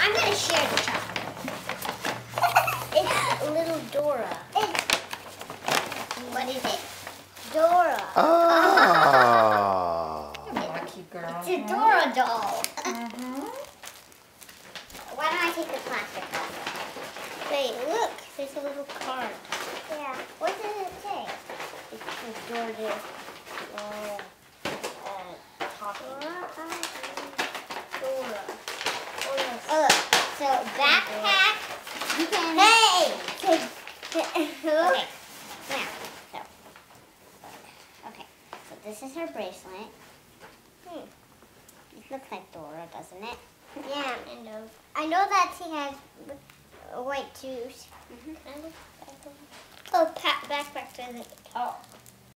I'm gonna share the chocolate. It's little Dora. What is it? Dora. Ah. Lucky girl. It's a Dora doll. Mm-hmm. Why don't I take the plastic off? Wait, look. There's a little card. Yeah. What does it say? It's says Dora. Uh, uh, talking. Dora. Oh, so backpack. You can. Hey. okay. Now. So. Okay. So this is her bracelet. Hmm. It looks like Dora, doesn't it? Yeah, I know. I know that she has white shoes. Mm -hmm. Oh, backpack doesn't talk.